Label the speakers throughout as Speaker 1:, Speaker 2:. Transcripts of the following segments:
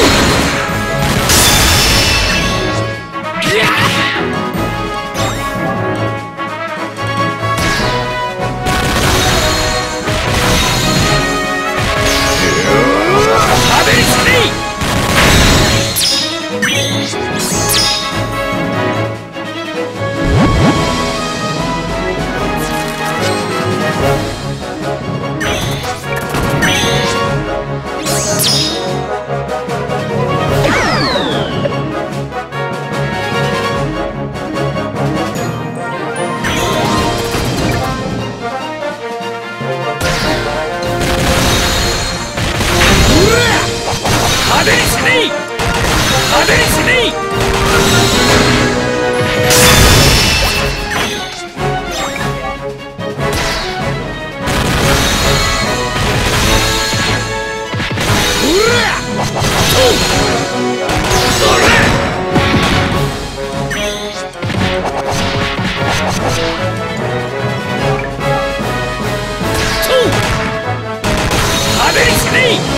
Speaker 1: Woo! me!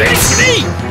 Speaker 1: It's me!